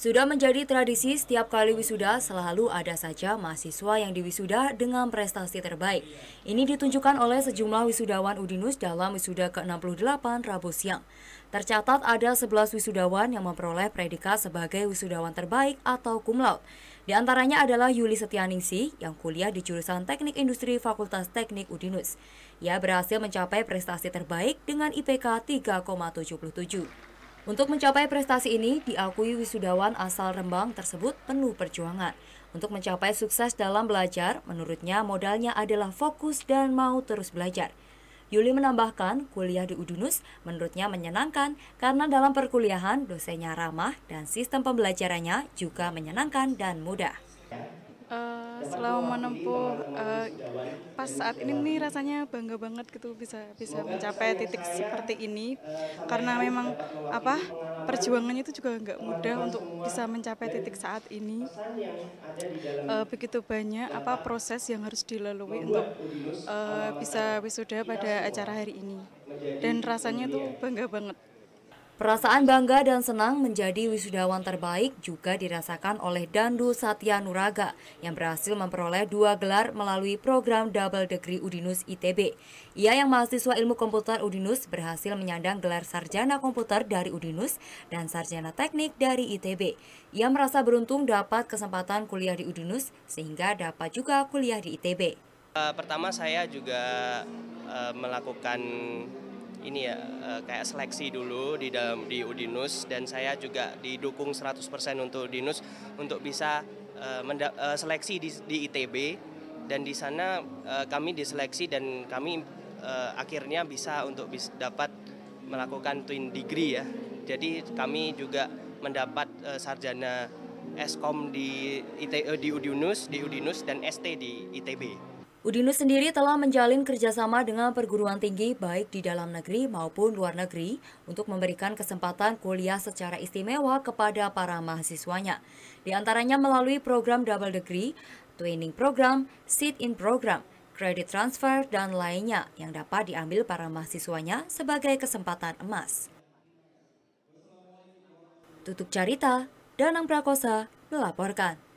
Sudah menjadi tradisi setiap kali wisuda selalu ada saja mahasiswa yang diwisuda dengan prestasi terbaik. Ini ditunjukkan oleh sejumlah wisudawan Udinus dalam wisuda ke-68 Rabu siang. Tercatat ada 11 wisudawan yang memperoleh predikat sebagai wisudawan terbaik atau cum laude. Di antaranya adalah Yuli Setianingsih yang kuliah di jurusan Teknik Industri Fakultas Teknik Udinus. Ia berhasil mencapai prestasi terbaik dengan IPK 3,77. Untuk mencapai prestasi ini, diakui wisudawan asal Rembang tersebut penuh perjuangan. Untuk mencapai sukses dalam belajar, menurutnya modalnya adalah fokus dan mau terus belajar. Yuli menambahkan, kuliah di Udunus menurutnya menyenangkan karena dalam perkuliahan dosennya ramah dan sistem pembelajarannya juga menyenangkan dan mudah. Selama menempuh uh, pas saat ini nih rasanya bangga banget gitu bisa bisa mencapai titik seperti ini. Karena memang apa perjuangannya itu juga nggak mudah untuk bisa mencapai titik saat ini. Uh, begitu banyak apa proses yang harus dilalui untuk uh, bisa wisuda pada acara hari ini. Dan rasanya tuh bangga banget Perasaan bangga dan senang menjadi wisudawan terbaik juga dirasakan oleh Dandu Satya Nuraga yang berhasil memperoleh dua gelar melalui program Double Degree Udinus ITB. Ia yang mahasiswa ilmu komputer Udinus berhasil menyandang gelar sarjana komputer dari Udinus dan sarjana teknik dari ITB. Ia merasa beruntung dapat kesempatan kuliah di Udinus sehingga dapat juga kuliah di ITB. Eh, pertama saya juga uh, melakukan ini ya eh, kayak seleksi dulu di dalam di Udinus dan saya juga didukung 100% untuk Udinus untuk bisa uh, uh, seleksi di, di ITB dan di sana kami diseleksi dan kami akhirnya bisa untuk bis, dapat melakukan twin degree ya. Jadi kami juga mendapat sarjana Eskom di IT, di Udinus, di Udinus dan ST di ITB. Udinus sendiri telah menjalin kerjasama dengan perguruan tinggi baik di dalam negeri maupun luar negeri untuk memberikan kesempatan kuliah secara istimewa kepada para mahasiswanya. Di antaranya melalui program double degree, training program, sit-in program, credit transfer, dan lainnya yang dapat diambil para mahasiswanya sebagai kesempatan emas. Tutup Carita, Danang Prakosa, melaporkan.